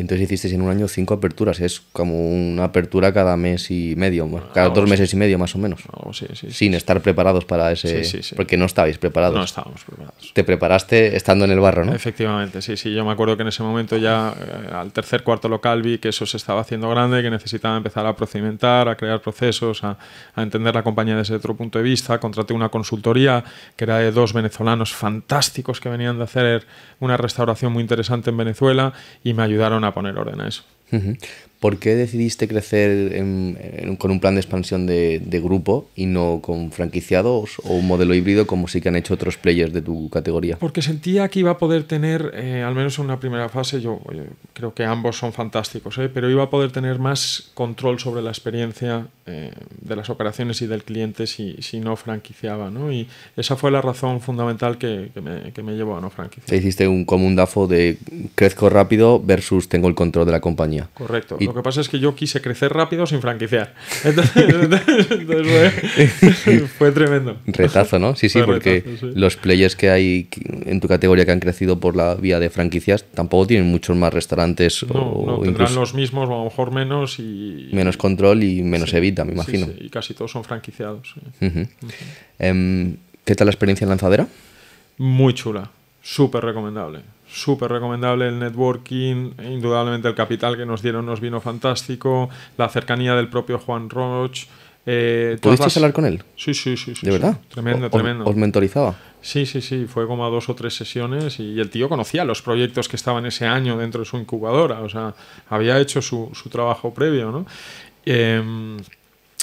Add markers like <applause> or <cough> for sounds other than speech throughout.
Entonces hicisteis en un año cinco aperturas. Es como una apertura cada mes y medio, cada dos meses y medio más o menos. Sin estar preparados para ese... Porque no estabais preparados. No estábamos preparados. Te preparaste estando en el barro, ¿no? Efectivamente, sí, sí. Yo me acuerdo que en ese momento ya eh, al tercer, cuarto local vi que eso se estaba haciendo grande, que necesitaba empezar a procedimentar, a crear procesos, a, a entender la compañía desde otro punto de vista. Contraté una consultoría que era de dos venezolanos fantásticos que venían de hacer una restauración muy interesante en Venezuela y me ayudaron a poner orden a eso. ¿Por qué decidiste crecer con un plan de expansión de, grupo y no con franquiciados o un modelo híbrido como sí que han hecho otros players de tu categoría? Porque sentía que iba a poder tener, eh, al menos en una primera fase, yo creo que ambos son fantásticos, ¿eh? pero iba a poder tener más control sobre la experiencia eh, de las operaciones y del cliente si, si no franquiciaba. ¿no? Y esa fue la razón fundamental que, me, que me, llevó a no franquiciar. Te hiciste un, como un DAFO de crezco rápido versus tengo el control de la compañía. Correcto. Lo que pasa es que yo quise crecer rápido sin franquiciar. <laughs> Entonces, <laughs> fue, tremendo. Retazo, ¿no? Sí, sí, porque los players que hay en tu categoría que han crecido por la vía de franquicias tampoco tienen muchos más restaurantes. No, o no tendrán los mismos, o a lo mejor menos y... Menos control y menos evita, me imagino. Sí, y casi todos son franquiciados. Em, ¿Qué tal la experiencia en lanzadera? Muy chula, súper recomendable súper recomendable el networking, indudablemente el capital que nos dieron nos vino fantástico, la cercanía del propio Juan Roch. Eh, ¿Pudisteis hablar con él? Sí, sí, sí. sí ¿De verdad? Tremendo, tremendo. ¿Os mentorizaba? Sí, sí, sí. Fue como a dos o tres sesiones y el tío conocía los proyectos que estaban ese año dentro de su incubadora. O sea, había hecho su, su trabajo previo, ¿no? Eh,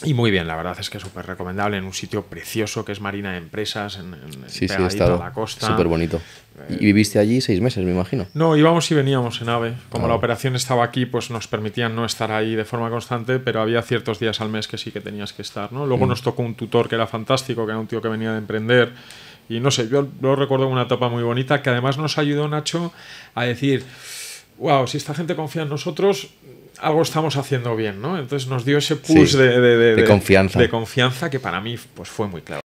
y muy bien, la verdad es que es súper recomendable en un sitio precioso que es Marina de Empresas, en, en sí, sí, estado. la costa. Súper bonito. ¿Y viviste allí seis meses, me imagino? No, íbamos y veníamos en AVE. Como la operación estaba aquí, pues nos permitían no estar ahí de forma constante, pero había ciertos días al mes que sí que tenías que estar. ¿no? Luego mm. nos tocó un tutor que era fantástico, que era un tío que venía de emprender. Y no sé, yo lo recuerdo una etapa muy bonita que además nos ayudó Nacho a decir, wow, si esta gente confía en nosotros, algo estamos haciendo bien, ¿no? Entonces nos dio ese push de, confianza. De confianza que para mí pues, fue muy claro.